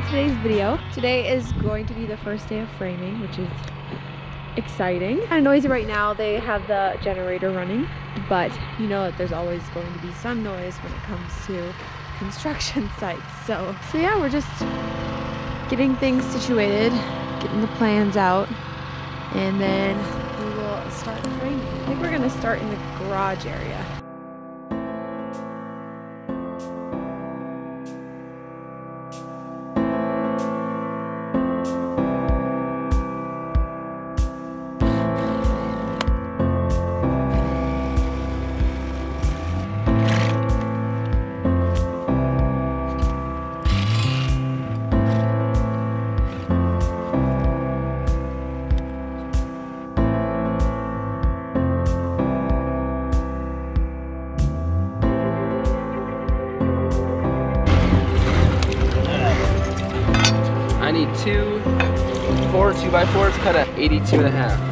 to today's video. Today is going to be the first day of framing, which is exciting. Kind of noisy right now. They have the generator running, but you know that there's always going to be some noise when it comes to construction sites. So, so yeah, we're just getting things situated, getting the plans out, and then we will start framing. I think we're gonna start in the garage area. I need two, four two by fours cut at 82 and a half.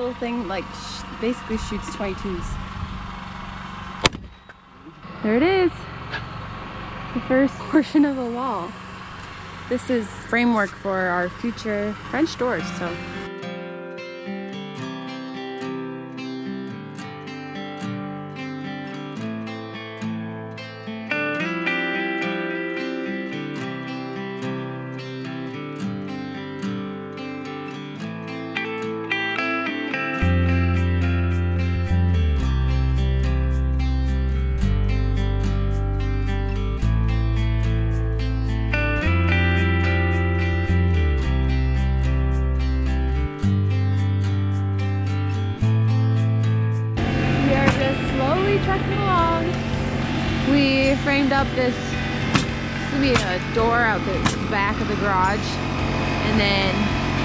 Little thing like sh basically shoots 22s. There it is. The first portion of the wall. This is framework for our future French doors, so. Trekking along. We framed up this, it's gonna be a door out the back of the garage. And then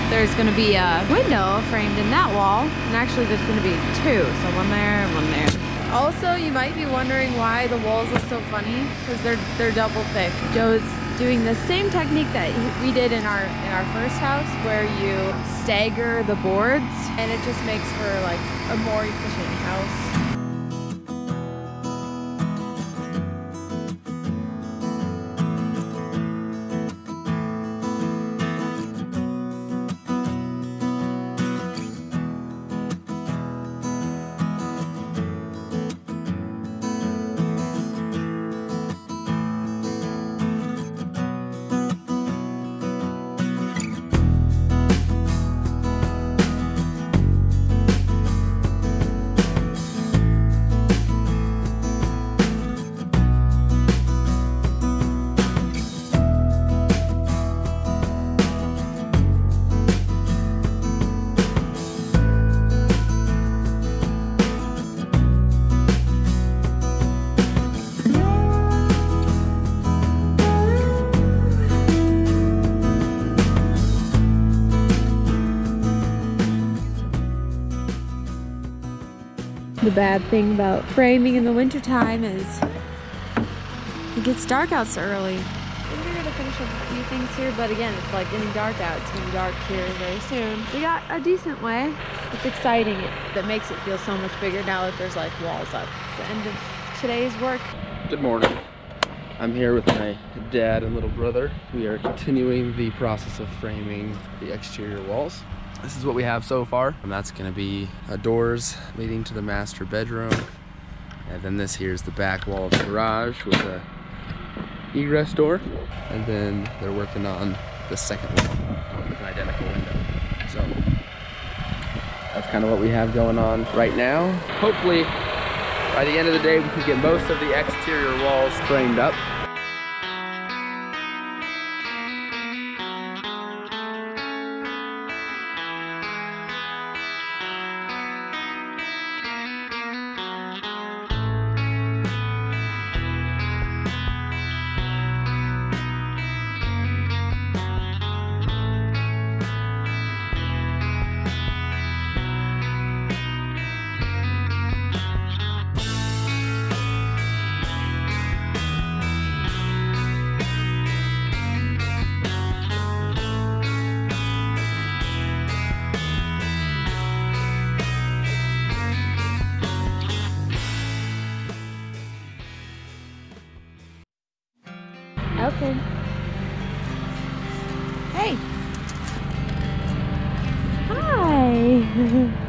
there's gonna be a window framed in that wall. And actually there's gonna be two, so one there and one there. Also, you might be wondering why the walls look so funny, because they're they're double thick. Joe's doing the same technique that we did in our in our first house, where you stagger the boards, and it just makes for like a more efficient house. The bad thing about framing in the wintertime is it gets dark out so early. I think we're gonna finish up a few things here, but again, it's like getting dark out. It's gonna be dark here very soon. We got a decent way. It's exciting. It, that makes it feel so much bigger now that there's like walls up. It's the end of today's work. Good morning. I'm here with my dad and little brother. We are continuing the process of framing the exterior walls. This is what we have so far. And that's gonna be uh, doors leading to the master bedroom. And then this here is the back wall of the garage with a egress door. And then they're working on the second wall with an identical window. So that's kind of what we have going on right now. Hopefully by the end of the day, we can get most of the exterior walls framed up. Hey. Hi.